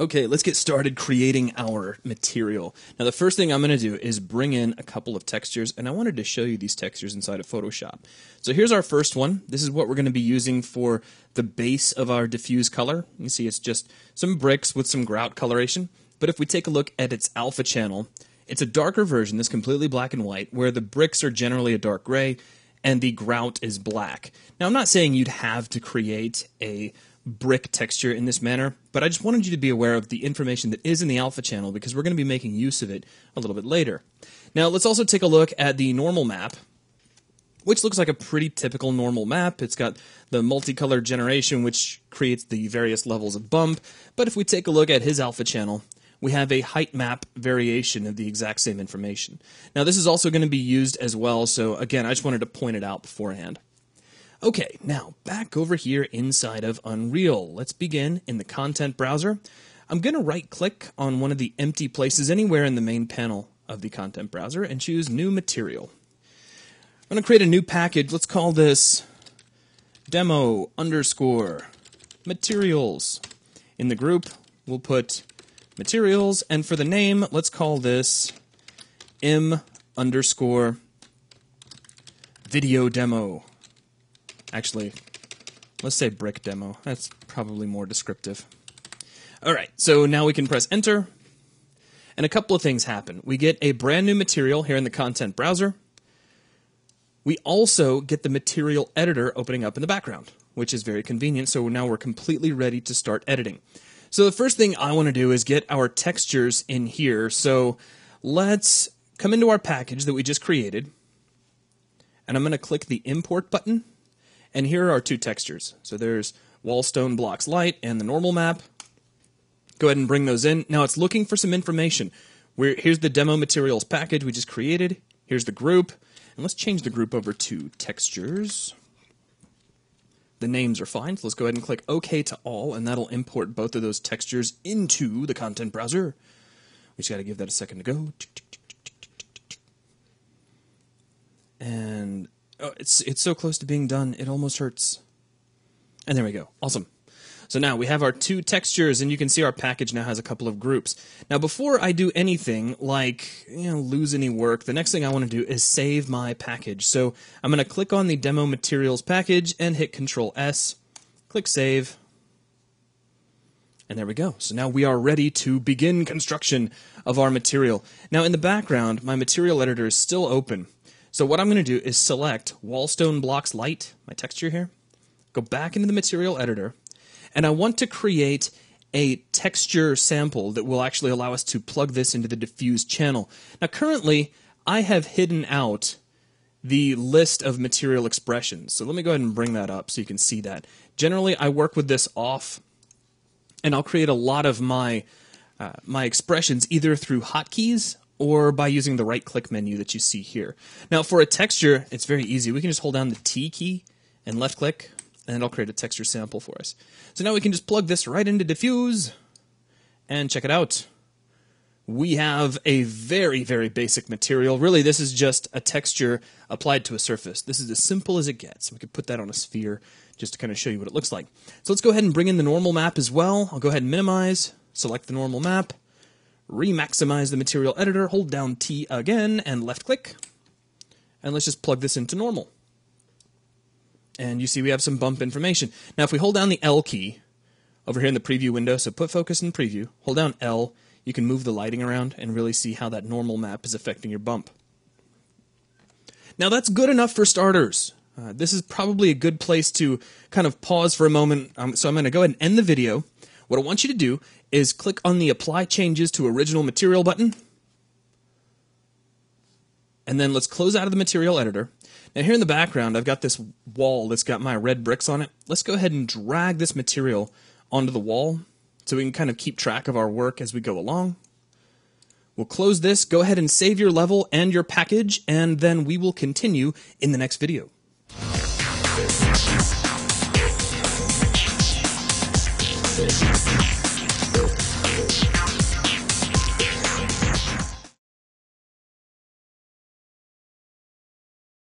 Okay, let's get started creating our material. Now the first thing I'm going to do is bring in a couple of textures, and I wanted to show you these textures inside of Photoshop. So here's our first one. This is what we're going to be using for the base of our diffuse color. You see it's just some bricks with some grout coloration. But if we take a look at its alpha channel, it's a darker version, this completely black and white, where the bricks are generally a dark gray and the grout is black. Now I'm not saying you'd have to create a brick texture in this manner, but I just wanted you to be aware of the information that is in the alpha channel because we're going to be making use of it a little bit later. Now let's also take a look at the normal map, which looks like a pretty typical normal map. It's got the multicolor generation, which creates the various levels of bump, but if we take a look at his alpha channel, we have a height map variation of the exact same information. Now this is also going to be used as well, so again, I just wanted to point it out beforehand. Okay, now back over here inside of Unreal. Let's begin in the content browser. I'm going to right click on one of the empty places anywhere in the main panel of the content browser and choose new material. I'm going to create a new package. Let's call this demo underscore materials. In the group, we'll put materials, and for the name, let's call this m underscore video demo. Actually, let's say brick demo. That's probably more descriptive. All right, so now we can press enter, and a couple of things happen. We get a brand new material here in the content browser. We also get the material editor opening up in the background, which is very convenient. So now we're completely ready to start editing. So the first thing I want to do is get our textures in here. So let's come into our package that we just created, and I'm going to click the import button and here are our two textures. So there's Wallstone Blocks Light and the normal map. Go ahead and bring those in. Now it's looking for some information. We're, here's the demo materials package we just created. Here's the group. And let's change the group over to textures. The names are fine, so let's go ahead and click OK to all, and that'll import both of those textures into the content browser. We just got to give that a second to go. And Oh, it's it's so close to being done, it almost hurts. And there we go. Awesome. So now we have our two textures, and you can see our package now has a couple of groups. Now, before I do anything like you know lose any work, the next thing I want to do is save my package. So I'm going to click on the demo materials package and hit Control S, click Save, and there we go. So now we are ready to begin construction of our material. Now in the background, my material editor is still open. So what I'm going to do is select Wallstone Blocks Light, my texture here, go back into the material editor, and I want to create a texture sample that will actually allow us to plug this into the diffuse channel. Now currently, I have hidden out the list of material expressions. So let me go ahead and bring that up so you can see that. Generally, I work with this off, and I'll create a lot of my uh, my expressions either through hotkeys or by using the right click menu that you see here. Now for a texture, it's very easy. We can just hold down the T key and left click, and it'll create a texture sample for us. So now we can just plug this right into diffuse and check it out. We have a very, very basic material. Really, this is just a texture applied to a surface. This is as simple as it gets. We could put that on a sphere just to kind of show you what it looks like. So let's go ahead and bring in the normal map as well. I'll go ahead and minimize, select the normal map, remaximize the material editor, hold down T again, and left click. And let's just plug this into normal. And you see we have some bump information. Now if we hold down the L key over here in the preview window, so put focus in preview, hold down L, you can move the lighting around and really see how that normal map is affecting your bump. Now that's good enough for starters. Uh, this is probably a good place to kind of pause for a moment. Um, so I'm going to go ahead and end the video. What I want you to do is click on the Apply Changes to Original Material button. And then let's close out of the material editor. Now here in the background, I've got this wall that's got my red bricks on it. Let's go ahead and drag this material onto the wall so we can kind of keep track of our work as we go along. We'll close this, go ahead and save your level and your package, and then we will continue in the next video.